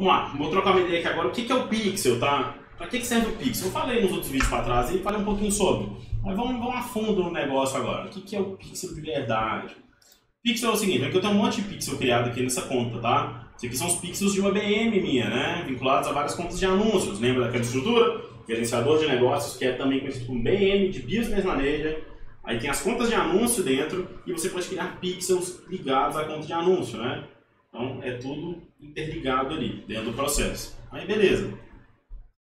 Vamos lá, vou trocar uma ideia aqui agora. O que é o pixel, tá? Para que serve o pixel? Eu falei nos outros vídeos para trás e falei um pouquinho sobre. Mas vamos, vamos a fundo no negócio agora. O que é o pixel de verdade? Pixel é o seguinte, é que eu tenho um monte de pixel criado aqui nessa conta, tá? Isso aqui são os pixels de uma BM minha, né? Vinculados a várias contas de anúncios. Lembra daquela estrutura? Gerenciador de negócios, que é também conhecido como BM, de Business Manager. Aí tem as contas de anúncio dentro e você pode criar pixels ligados à conta de anúncio, né? Então é tudo interligado ali, dentro do processo. Aí beleza.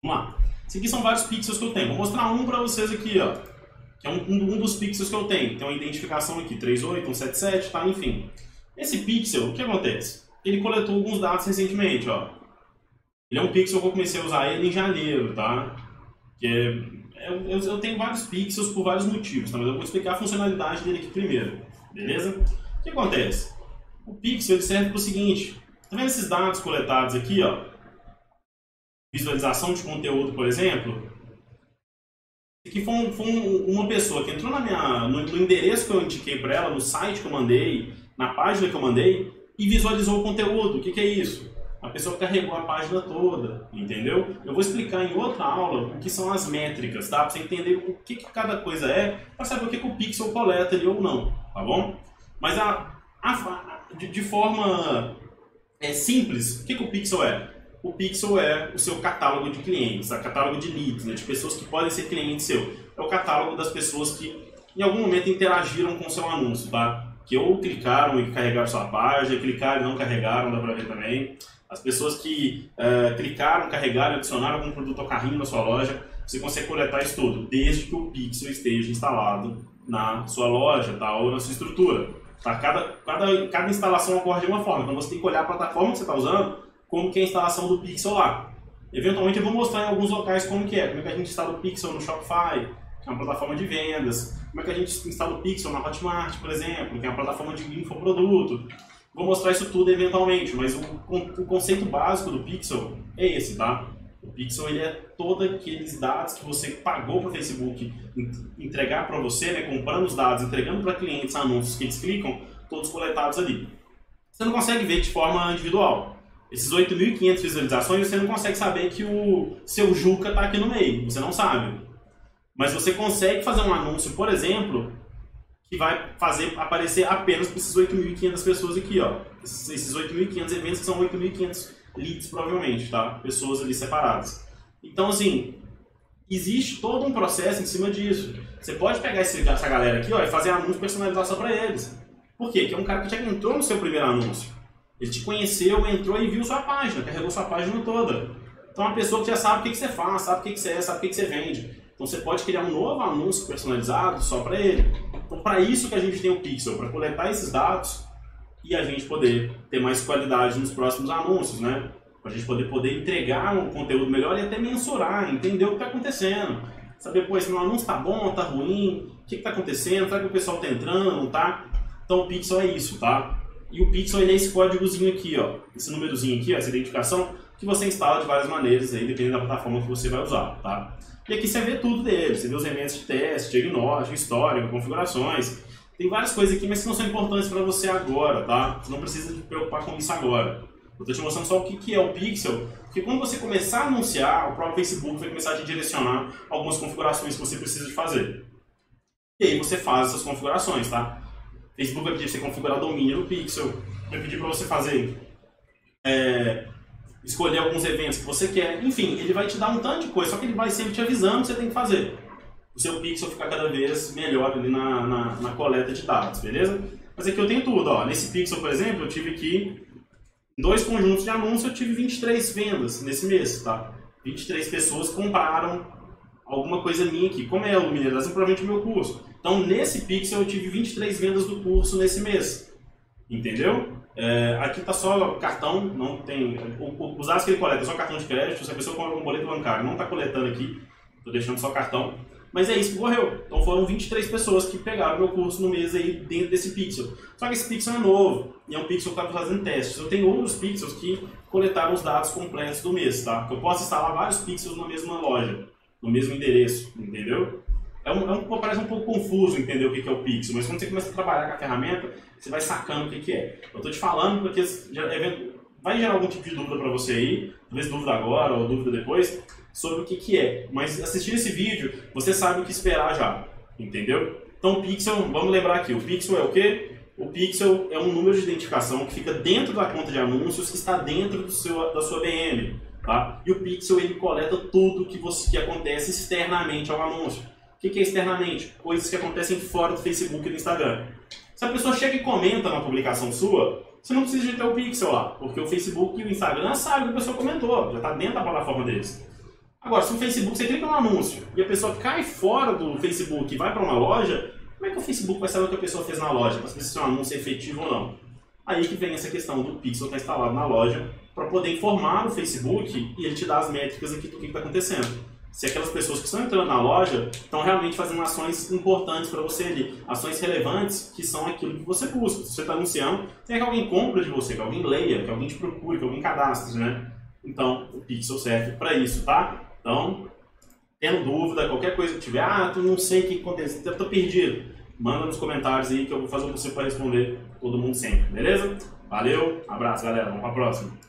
Vamos lá. Esses aqui são vários pixels que eu tenho. Vou mostrar um para vocês aqui, ó. Que é um, um, dos pixels que eu tenho. Tem uma identificação aqui, 38, 177, tá? Enfim. Esse pixel, o que acontece? Ele coletou alguns dados recentemente, ó. Ele é um pixel que eu comecei a usar ele em janeiro, tá? Que é, eu, eu, tenho vários pixels por vários motivos, tá? Mas eu vou explicar a funcionalidade dele aqui primeiro, beleza? O que acontece? O pixel ele serve para o seguinte, tá vendo esses dados coletados aqui, ó? Visualização de conteúdo, por exemplo. Aqui foi, um, foi um, uma pessoa que entrou na minha, no, no endereço que eu indiquei para ela, no site que eu mandei, na página que eu mandei, e visualizou o conteúdo. O que, que é isso? A pessoa carregou a página toda, entendeu? Eu vou explicar em outra aula o que são as métricas, tá? Para você entender o que, que cada coisa é, para saber o que, que o pixel coleta ali ou não, tá bom? Mas a, de, de, forma é, simples, o que, que o pixel é? O pixel é o seu catálogo de clientes, o catálogo de leads, né, de pessoas que podem ser clientes seu. É o catálogo das pessoas que em algum momento interagiram com o seu anúncio, tá? que ou clicaram e carregaram sua página, clicaram e não carregaram, dá para ver também. As pessoas que uh, clicaram, carregaram, adicionaram algum produto ao carrinho na sua loja, você consegue coletar isso tudo, desde que o pixel esteja instalado na sua loja tá? ou na sua estrutura. Tá? Cada, cada, cada instalação ocorre de uma forma, então você tem que olhar a plataforma que você está usando, como que é a instalação do pixel lá. Eventualmente eu vou mostrar em alguns locais como que é, como é que a gente instala o pixel no Shopify, que é uma plataforma de vendas. Como é que a gente instala o Pixel na Hotmart, por exemplo, que é uma plataforma de infoproduto. Vou mostrar isso tudo eventualmente, mas o, o conceito básico do Pixel é esse, tá? O Pixel ele é todos aqueles dados que você pagou para o Facebook entregar para você, né, comprando os dados, entregando para clientes anúncios que eles clicam, todos coletados ali. Você não consegue ver de forma individual. Esses 8.500 visualizações, você não consegue saber que o seu Juca está aqui no meio. Você não sabe. Mas você consegue fazer um anúncio, por exemplo, que vai fazer aparecer apenas para esses 8.500 pessoas aqui, ó. Esses, 8.500 eventos que são 8.500 leads, provavelmente, tá? Pessoas ali separadas. Então, assim, existe todo um processo em cima disso. Você pode pegar esse, essa galera aqui, ó, e fazer anúncio personalizado só para eles. Por quê? Porque é um cara que já entrou no seu primeiro anúncio. Ele te conheceu, entrou e viu sua página, carregou sua página toda. Então, é uma pessoa que já sabe o que, que você faz, sabe o que, que você é, sabe o que, que você vende. Então você pode criar um novo anúncio personalizado só para ele. Então para isso que a gente tem o Pixel, para coletar esses dados e a gente poder ter mais qualidade nos próximos anúncios, né? A gente poder, poder entregar um conteúdo melhor e até mensurar, entender o que está acontecendo. Saber, pô, esse meu anúncio está bom, está ruim, o que está acontecendo, será que o pessoal está entrando, tá? Então o Pixel é isso, tá? E o Pixel ele é esse códigozinho aqui, ó, esse númerozinho aqui, ó, essa identificação, que você instala de várias maneiras aí, dependendo da plataforma que você vai usar, tá? E aqui você vê tudo dele, você vê os elementos de teste, diagnóstico, histórico, configurações. Tem várias coisas aqui, mas que não são importantes para você agora, tá? Você não precisa se preocupar com isso agora. Eu estou te mostrando só o que é o Pixel, porque quando você começar a anunciar, o próprio Facebook vai começar a te direcionar algumas configurações que você precisa de fazer. E aí você faz essas configurações, tá? Facebook vai pedir para você configurar domínio no Pixel, vai pedir para você fazer é, escolher alguns eventos que você quer. Enfim, ele vai te dar um tanto de coisa, só que ele vai sempre te avisando o que você tem que fazer. O seu pixel ficar cada vez melhor ali na, na, na, coleta de dados, beleza? Mas aqui eu tenho tudo, ó. Nesse pixel, por exemplo, eu tive aqui dois conjuntos de anúncios, eu tive 23 vendas nesse mês, tá? 23 pessoas compraram alguma coisa minha aqui. Como é o mineração, provavelmente o meu curso. Então, nesse pixel, eu tive 23 vendas do curso nesse mês. Entendeu? É, aqui está só cartão, não tem. Os dados que ele coleta é só cartão de crédito. Se a pessoa compra um boleto bancário, não está coletando aqui, estou deixando só cartão. Mas é isso que correu. Então foram 23 pessoas que pegaram meu curso no mês aí dentro desse pixel. Só que esse pixel é novo e é um pixel que está fazendo testes. Eu tenho outros pixels que coletaram os dados completos do mês, tá? Eu posso instalar vários pixels na mesma loja, no mesmo endereço, entendeu? É um, é um, parece um pouco confuso entender o que é o pixel, mas quando você começa a trabalhar com a ferramenta, você vai sacando o que, é. Eu estou te falando porque já, vai gerar algum tipo de dúvida para você aí, talvez dúvida agora ou dúvida depois, sobre o que, que é. Mas assistindo esse vídeo, você sabe o que esperar já, entendeu? Então o pixel, vamos lembrar aqui, o pixel é o quê? O pixel é um número de identificação que fica dentro da conta de anúncios que está dentro do seu, da sua BM. Tá? E o pixel ele coleta tudo que, você, que acontece externamente ao anúncio. O que, que é externamente? Coisas que acontecem fora do Facebook e do Instagram. Se a pessoa chega e comenta na publicação sua, você não precisa de ter o pixel lá, porque o Facebook e o Instagram sabem que a pessoa comentou, já está dentro da plataforma deles. Agora, se o Facebook, você clica no anúncio e a pessoa cai fora do Facebook e vai para uma loja, como é que o Facebook vai saber o que a pessoa fez na loja, para saber se o anúncio é efetivo ou não? Aí que vem essa questão do pixel que está instalado na loja para poder informar o Facebook e ele te dá as métricas aqui do que está acontecendo. Se aquelas pessoas que estão entrando na loja estão realmente fazendo ações importantes para você ali, ações relevantes que são aquilo que você busca. Se você está anunciando, tem que alguém compra de você, que alguém leia, que alguém te procure, que alguém cadastre, né? Então, o Pixel serve para isso, tá? Então, tendo dúvida, qualquer coisa que tiver, ah, tu não sei o que aconteceu, eu tô perdido, manda nos comentários aí que eu vou fazer o possível para responder todo mundo sempre, beleza? Valeu, abraço galera, vamos para a próxima.